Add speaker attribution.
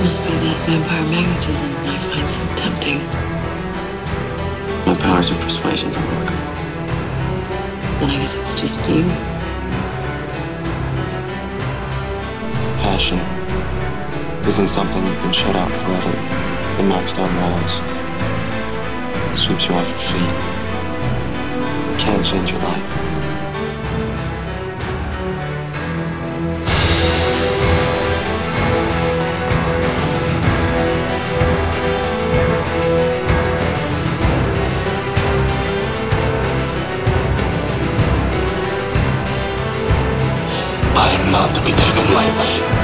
Speaker 1: Biomagnetism I find so tempting.
Speaker 2: My powers of persuasion don't work.
Speaker 1: Then I guess it's just you.
Speaker 3: Passion isn't something you can shut out forever. It knocks down walls, sweeps you off your feet. Can't change your life. I am not to be taken lightly.